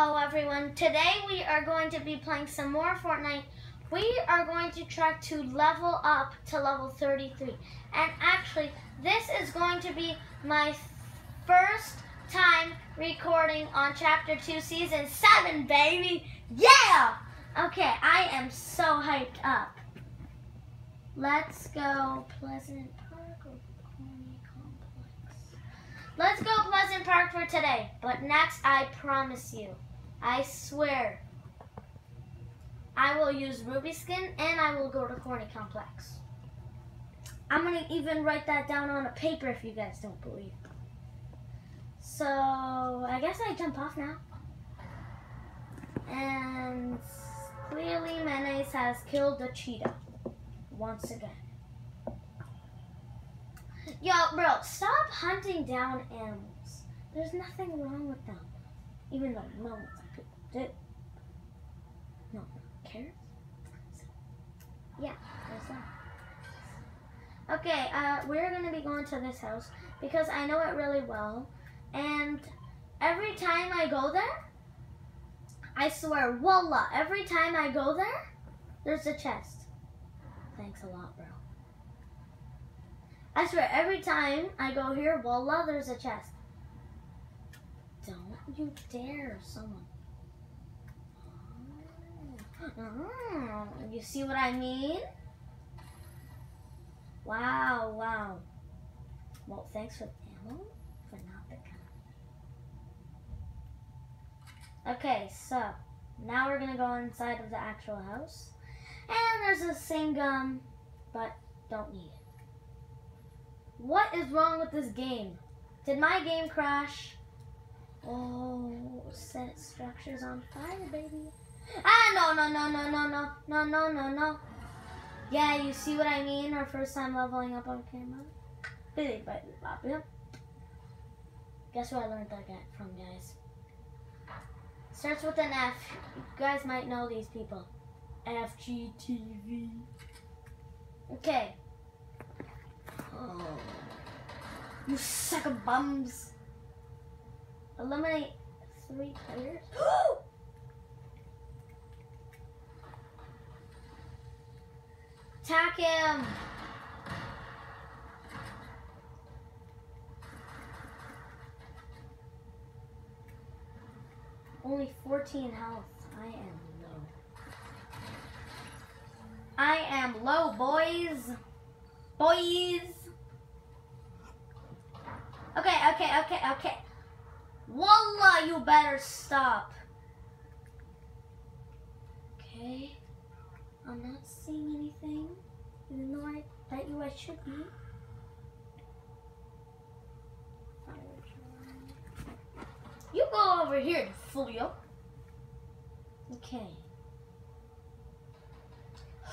Hello everyone. Today we are going to be playing some more Fortnite. We are going to try to level up to level 33. And actually, this is going to be my first time recording on Chapter 2, Season 7, baby! Yeah! Okay, I am so hyped up. Let's go Pleasant Park or Corny Complex? Let's go Pleasant Park for today. But next, I promise you, I swear, I will use Ruby Skin and I will go to Corny Complex. I'm going to even write that down on a paper if you guys don't believe. So, I guess I jump off now. And clearly Menace has killed the cheetah once again. Yo, bro, stop hunting down animals. There's nothing wrong with them. Even though no did. No, carrots? Yeah, there's that. Okay, uh, we're gonna be going to this house because I know it really well. And every time I go there, I swear, wallah, every time I go there, there's a chest. Thanks a lot, bro. I swear, every time I go here, wallah, there's a chest. Don't you dare, someone. Oh, you see what I mean? Wow, wow. Well, thanks for the ammo, but not the gun. Okay, so now we're gonna go inside of the actual house. And there's a same gun, but don't need it. What is wrong with this game? Did my game crash? Oh, set structures on fire, baby. Ah, no, no, no, no, no, no, no, no, no, no. Yeah, you see what I mean? Our first time leveling up on camera. Billy, but up. Guess where I learned that from, guys? Starts with an F. You guys might know these people. FGTV. Okay. Oh. You suck of bums. Eliminate three players. Attack him. Only 14 health. I am low. I am low, boys. Boys. Okay, okay, okay, okay. Wallah, you better stop. Okay. I'm not seeing anything, even though I bet you I should be. You go over here, Fulio. Okay.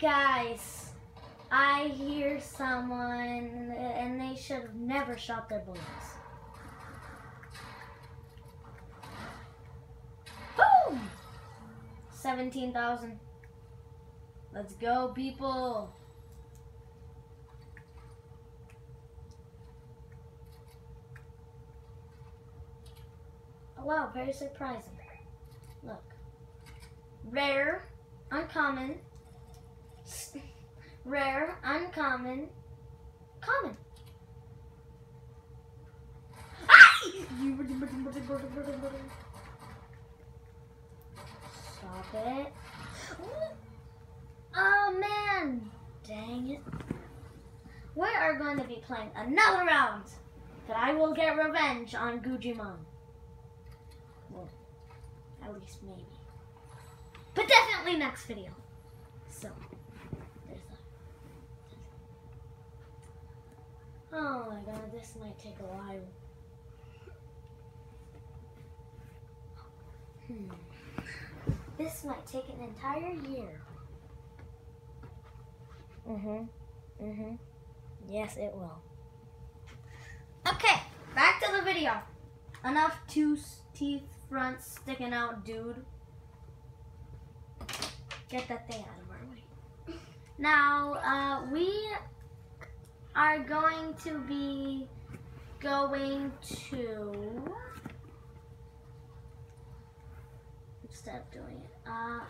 Guys, I hear someone and they should have never shot their bullets. Boom! 17,000. Let's go, people. Oh, wow, very surprising. Look. Rare, uncommon, rare, uncommon, common. Stop it. Oh man, dang it. We are going to be playing another round, but I will get revenge on Gujimon. Well, at least maybe. But definitely next video. So, there's that. Oh my god, this might take a while. Hmm. This might take an entire year. Mm-hmm. Mm-hmm. Yes, it will. Okay, back to the video. Enough two teeth fronts sticking out, dude. Get that thing out of our way. Now, uh, we are going to be going to instead of doing it. Uh,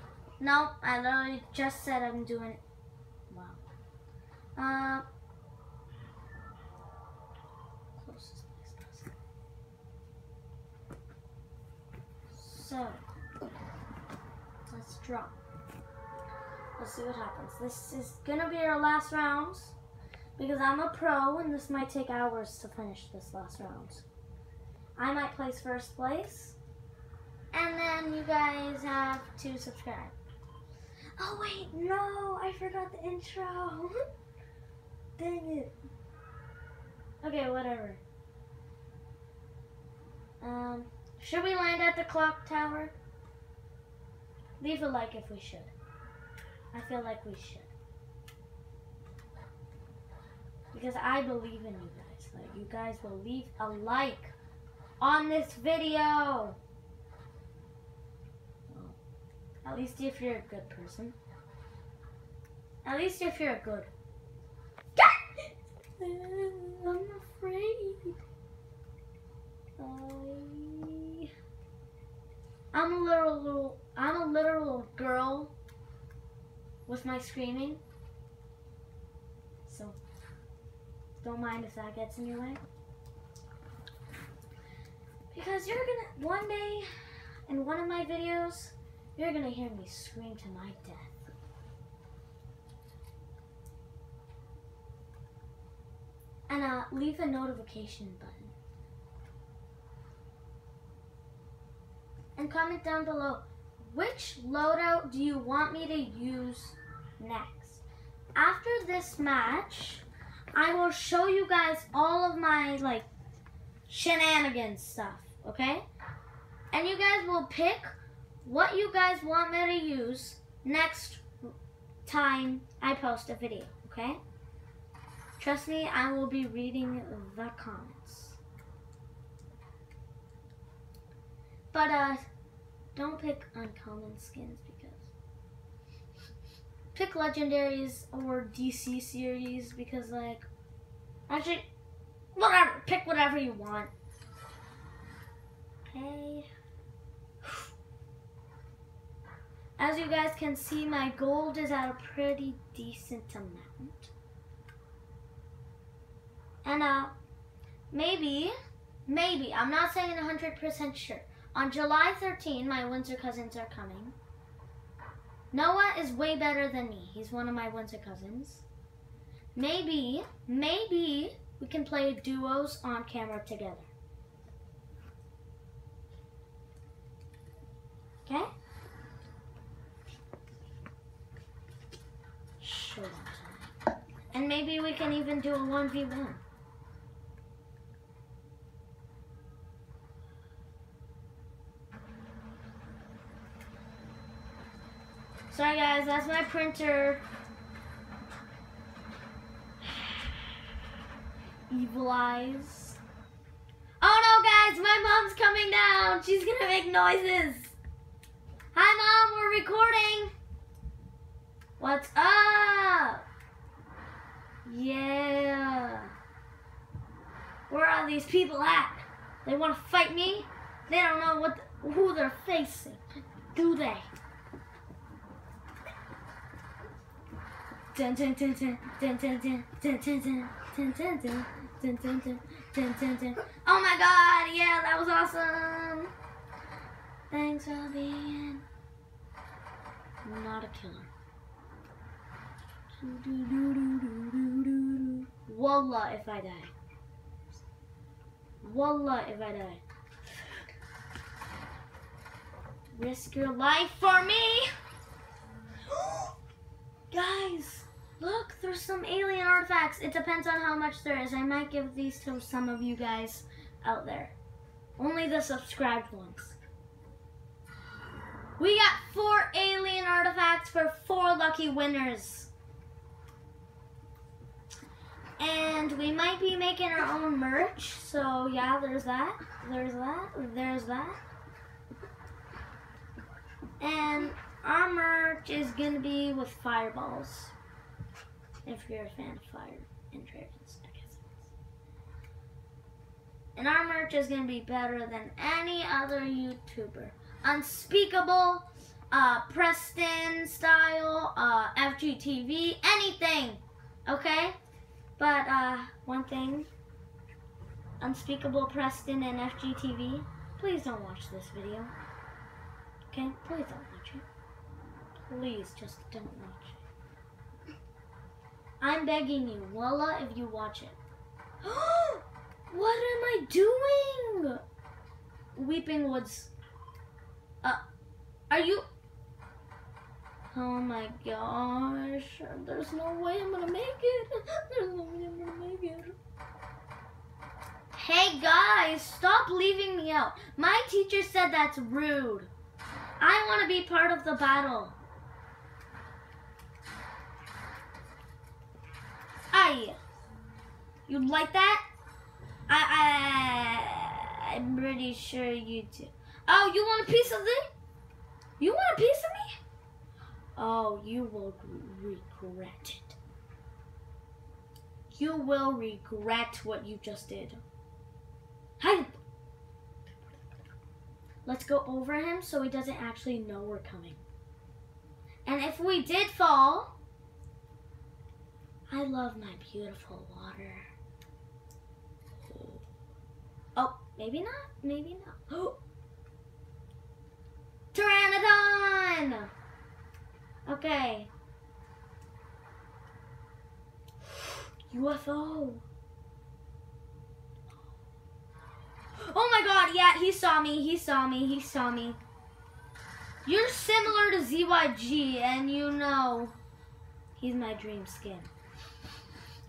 no, I literally just said I'm doing it. So, let's draw. Let's see what happens. This is gonna be our last rounds because I'm a pro and this might take hours to finish this last round. I might place first place and then you guys have to subscribe. Oh wait, no, I forgot the intro. Dang it. Okay, whatever. Um, should we land at the clock tower? Leave a like if we should. I feel like we should. Because I believe in you guys. Like, you guys will leave a like on this video. At least if you're a good person. At least if you're a good. I'm afraid. I'm a little, little, I'm a literal girl with my screaming. So, don't mind if that gets in your way. Because you're gonna, one day, in one of my videos, you're gonna hear me scream to my death. And uh, leave the notification button. And comment down below which loadout do you want me to use next? After this match, I will show you guys all of my like shenanigans stuff, okay? And you guys will pick what you guys want me to use next time I post a video, okay? Trust me, I will be reading the comments. But uh don't pick uncommon skins because pick legendaries or DC series because like actually whatever pick whatever you want. Okay. As you guys can see, my gold is at a pretty decent amount. And uh, maybe, maybe, I'm not saying 100% sure, on July 13, my Windsor cousins are coming. Noah is way better than me. He's one of my Windsor cousins. Maybe, maybe we can play duos on camera together. Okay? Sure. And maybe we can even do a 1v1. Sorry guys, that's my printer. Evil eyes. Oh no guys, my mom's coming down. She's gonna make noises. Hi mom, we're recording. What's up? Yeah. Where are these people at? They want to fight me? They don't know what the, who they're facing, do they? Oh my god, yeah, that was awesome. Thanks for being not a killer. Wallah if I die. Wallah if I die. Risk your life for me! Guys! Look, there's some alien artifacts. It depends on how much there is. I might give these to some of you guys out there. Only the subscribed ones. We got four alien artifacts for four lucky winners. And we might be making our own merch. So yeah, there's that. There's that. There's that. And our merch is going to be with fireballs. If you're a fan of fire and dragons, I guess And our merch is gonna be better than any other YouTuber. Unspeakable, uh, Preston style, uh, FGTV, anything. Okay? But uh, one thing, Unspeakable Preston and FGTV, please don't watch this video. Okay? Please don't watch it. Please just don't watch it. I'm begging you, Walla, if you watch it. what am I doing? Weeping Woods. Uh, are you? Oh my gosh. There's no way I'm gonna make it. There's no way I'm gonna make it. Hey guys, stop leaving me out. My teacher said that's rude. I want to be part of the battle. Aye. You like that? I, I, I'm pretty sure you do. Oh, you want a piece of me? You want a piece of me? Oh, you will regret it. You will regret what you just did. Hi. Let's go over him so he doesn't actually know we're coming. And if we did fall, I love my beautiful water. Oh, maybe not, maybe not. Oh, Pteranodon! Okay. UFO. Oh my god, yeah, he saw me, he saw me, he saw me. You're similar to ZYG, and you know he's my dream skin.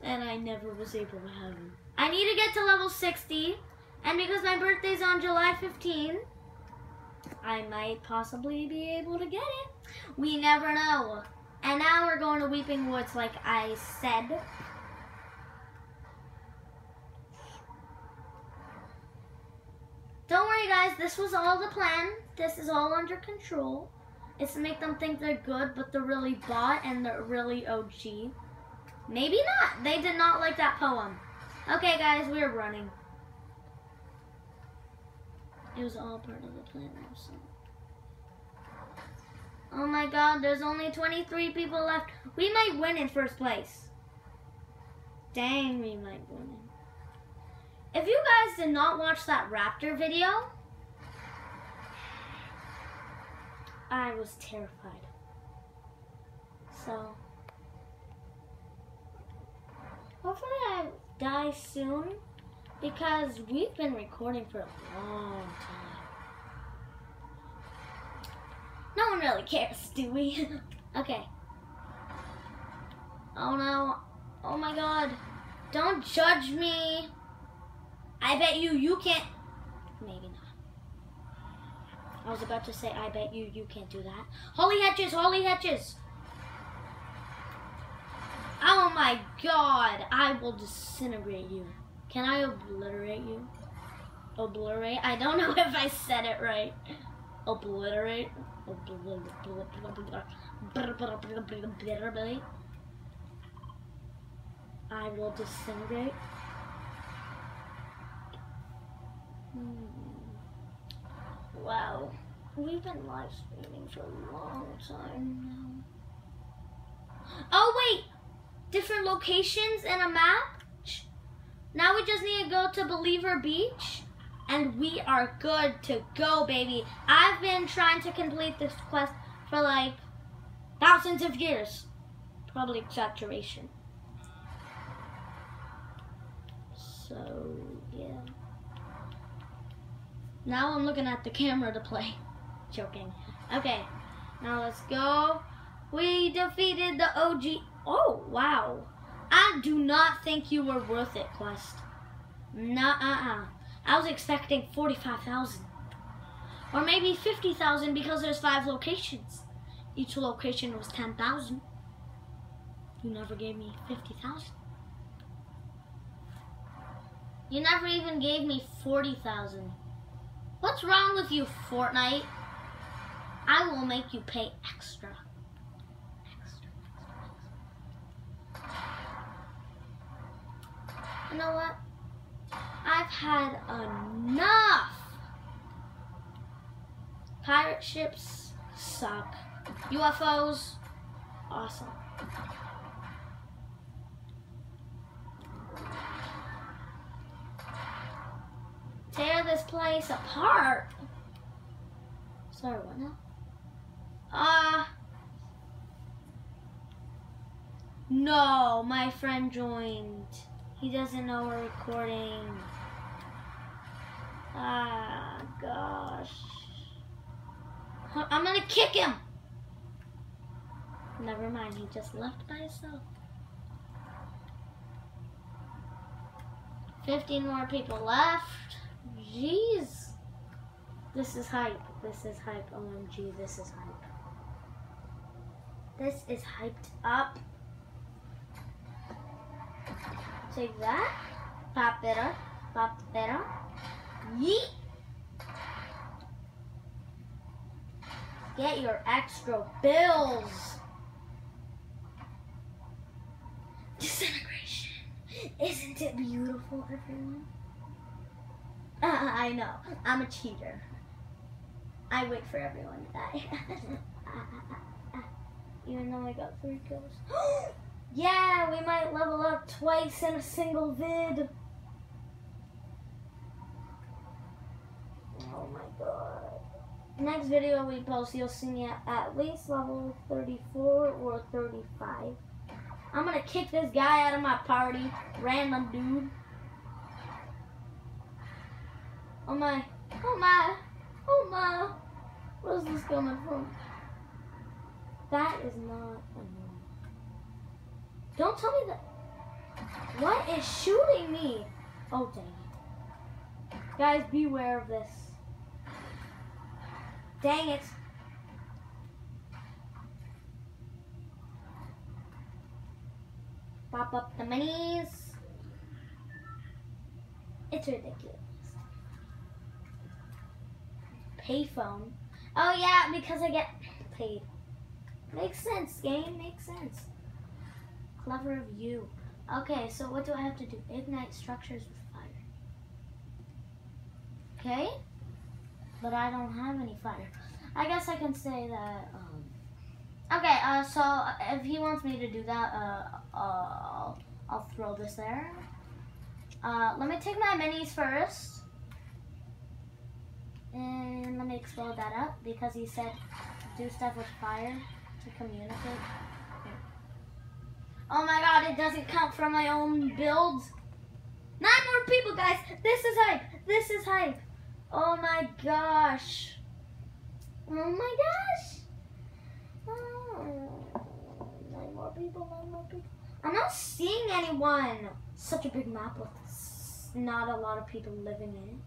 And I never was able to have him. I need to get to level 60, and because my birthday's on July 15, I might possibly be able to get it. We never know. And now we're going to Weeping Woods like I said. Don't worry guys, this was all the plan. This is all under control. It's to make them think they're good, but they're really bot and they're really OG. Maybe not. They did not like that poem. Okay guys, we're running. It was all part of the plan. Oh my god, there's only 23 people left. We might win in first place. Dang, we might win. If you guys did not watch that raptor video, I was terrified. So, hopefully I die soon because we've been recording for a long time. No one really cares, do we? okay. Oh no. Oh my god. Don't judge me. I bet you you can't. Maybe not. I was about to say, I bet you you can't do that. Holy hatches, holy hatches. Oh my god. I will disintegrate you. Can I obliterate you? Obliterate? I don't know if I said it right. Obliterate? I will disintegrate. Hmm. Wow. We've been live streaming for a long time now. Oh wait! Different locations in a map? Now we just need to go to Believer Beach and we are good to go, baby. I've been trying to complete this quest for like thousands of years. Probably exaggeration. So, yeah. Now I'm looking at the camera to play. Joking. Okay, now let's go. We defeated the OG. Oh, wow. I do not think you were worth it, Quest. Nuh-uh. I was expecting 45,000. Or maybe 50,000 because there's five locations. Each location was 10,000. You never gave me 50,000. You never even gave me 40,000. What's wrong with you, Fortnite? I will make you pay extra. You know what? I've had enough. Pirate ships suck. UFOs, awesome. Tear this place apart. Sorry, what now? Ah. Uh, no, my friend joined. He doesn't know we're recording. Ah, gosh. I'm gonna kick him. Never mind, he just left by himself. 15 more people left. Jeez. This is hype. This is hype. OMG, this is hype. This is hyped up. Take that. Pop it up. Pop it up. Yeet. Get your extra bills. Disintegration. Isn't it beautiful, everyone? Uh, I know. I'm a cheater. I wait for everyone to die. Even though I got three kills. Yeah, we might level up twice in a single vid. Oh my god. Next video we post, you'll see me at, at least level 34 or 35. I'm gonna kick this guy out of my party. Random dude. Oh my. Oh my. Oh my. Where's this coming from? That is not. Don't tell me that. What is shooting me? Oh, dang it. Guys, beware of this. Dang it. Pop up the minis. It's ridiculous. Payphone. Oh yeah, because I get paid. Makes sense, game. Makes sense. Clever of you. Okay, so what do I have to do? Ignite structures with fire. Okay? But I don't have any fire. I guess I can say that, um, Okay, uh, so if he wants me to do that, uh, uh, I'll, I'll throw this there. Uh, let me take my minis first. And let me explode that up because he said do stuff with fire to communicate. Oh my god, it doesn't count for my own builds. Nine more people, guys. This is hype. This is hype. Oh my gosh. Oh my gosh. Oh, nine more people, nine more people. I'm not seeing anyone. Such a big map with not a lot of people living in it.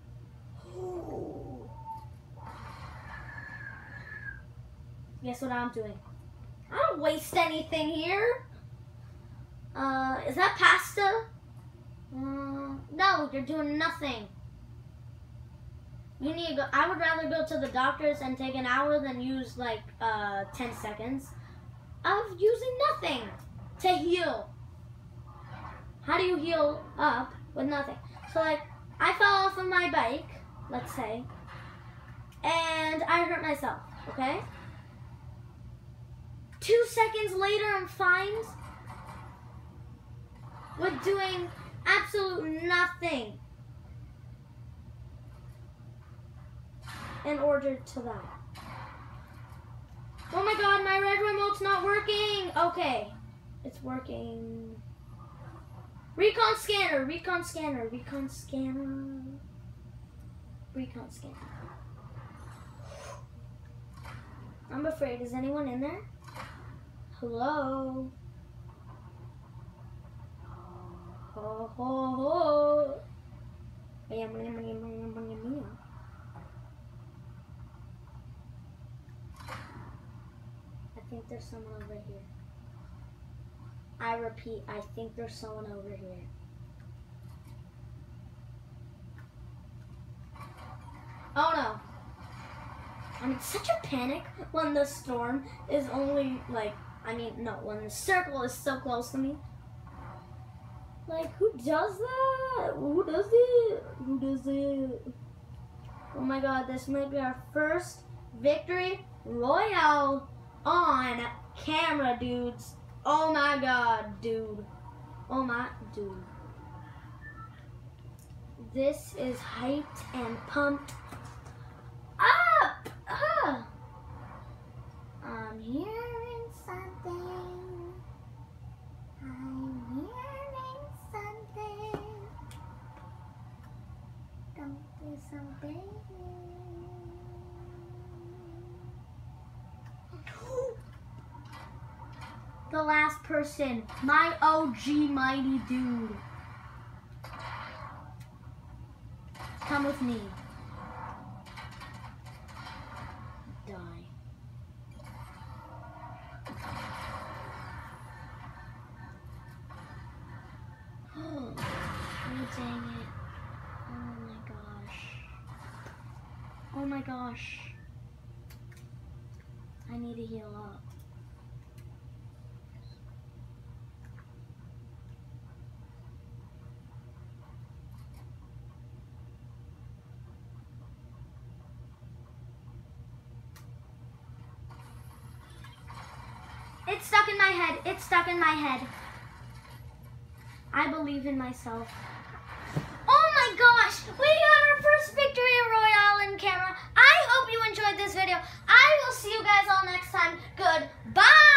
Guess what I'm doing? I don't waste anything here. Uh, is that pasta? Uh, no, you're doing nothing. You need to go. I would rather go to the doctors and take an hour than use like uh, 10 seconds of using nothing to heal. How do you heal up with nothing? So like, I fell off of my bike, let's say, and I hurt myself, okay? Two seconds later, I'm fine with doing absolute nothing in order to that. Oh my god, my red remote's not working! Okay, it's working. Recon scanner, recon scanner, recon scanner, recon scanner. I'm afraid. Is anyone in there? Hello? Ho, ho, ho. I think there's someone over here. I repeat, I think there's someone over here. Oh no. I'm in such a panic when the storm is only like, I mean, no, when the circle is so close to me. Like, who does that? Who does it? Who does it? Oh my god, this might be our first victory royale on camera, dudes. Oh my god, dude. Oh my, dude. This is hyped and pumped up. Ah. I'm hearing something. I'm hearing something. Don't do something. The last person, my OG mighty dude. Come with me. Die. Oh, dang it. Oh my gosh. Oh my gosh. I need to heal up. It's stuck in my head. I believe in myself. Oh my gosh! We got our first victory at Royale in camera. I hope you enjoyed this video. I will see you guys all next time. Goodbye!